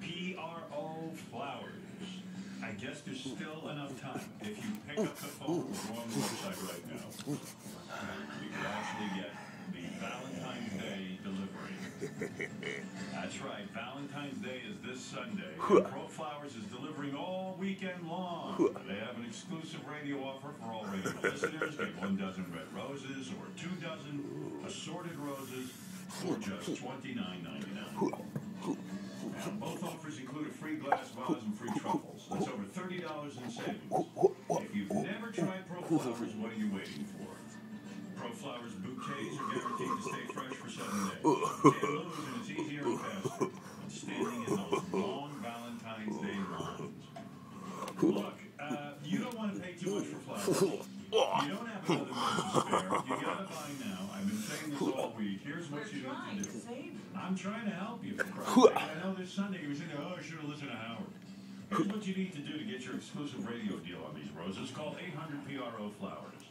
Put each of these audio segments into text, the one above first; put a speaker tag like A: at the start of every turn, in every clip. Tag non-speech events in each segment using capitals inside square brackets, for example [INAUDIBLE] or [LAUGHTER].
A: P R O Flowers. I guess there's still enough time if you pick up the phone or on the website right now. You can actually get the Valentine's Day delivery. That's right, Valentine's Day is this Sunday. Pro Flowers is delivering all weekend long. They have an exclusive radio offer for all radio listeners. Get one dozen red roses or two dozen assorted roses for just $29.99 free glass vase and free truffles. That's over thirty dollars in savings. If you've never tried ProFlowers, what are you waiting for? ProFlowers bouquets are guaranteed to stay fresh for seven days. Lose, and it's easier and faster than standing in those long Valentine's Day lines. Look, uh, you don't want to pay too much for flowers. You don't have another month to spare. You gotta buy now. I've been saying this all week. Here's what you need to do. I'm trying to help you. I know this Sunday you were saying, oh, I should have listened to Howard. Here's what you need to do to get your exclusive radio deal on these roses called 800 PRO Flowers.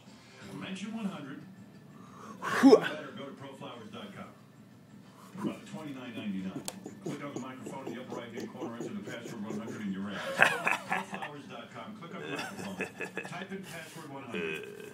A: Mention 100. Or better, go to proflowers.com. About 29.99. Click on the microphone in the upper right-hand corner, enter the password 100 in your app. [LAUGHS] Proflowers.com. Click on the microphone. Type in password 100.